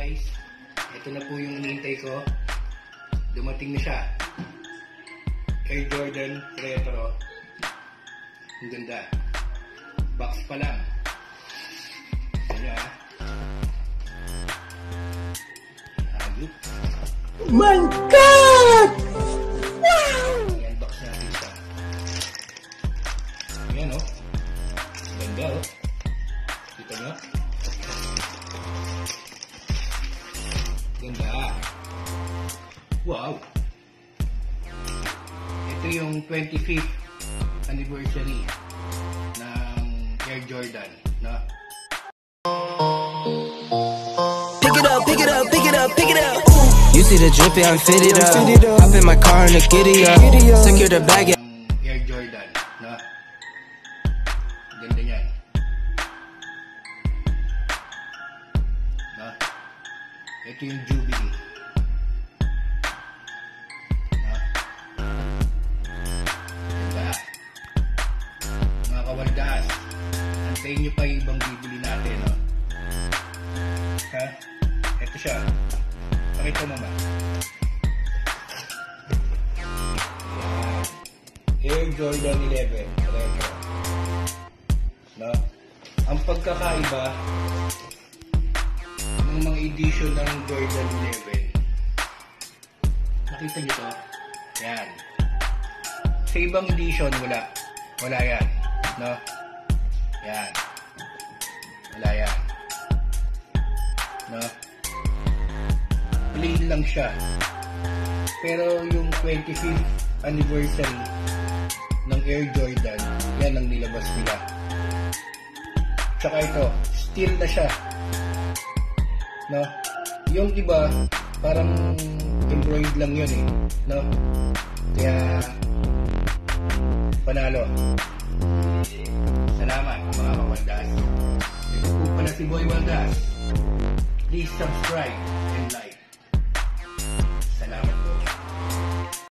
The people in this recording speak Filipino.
Guys, ito na po yung hinihintay ko. Dumating na siya. Air Jordan Retro. Ang ganda. Box pa lang. Ano ha? Ayup. My God! I-unbox natin siya. Ayan o. Ganda o. Wow! Ito yung 25th anniversary ng Air Jordan. No? Pick it up, pick it up, pick it up, pick it up. You see the drippy, I'm fitted up. Hop in my car and the giddy up. Secure the bag. Air Jordan. No? Ganda niyan. No? Ito yung Jubilee. Antayin nyo pa yung ibang bibili natin. No? Ha? Ito siya. Pakita mo ba? Air Jordan 11 Retro. No? Ang pagkakaiba ng mga edition ng Jordan 11 nakita niyo to? Yan. Sa ibang edition, wala. Wala yan. No? Yan. Wala yan. No? Plain lang siya. Pero yung 25th anniversary ng Air Jordan, yan ang nilabas nila. Tsaka ito, steel na siya. No? Yung iba, parang embroidered lang yun eh. No? Kaya, panalo. Kawaldas. Ito po pala si Boy Waldas. Please subscribe and like.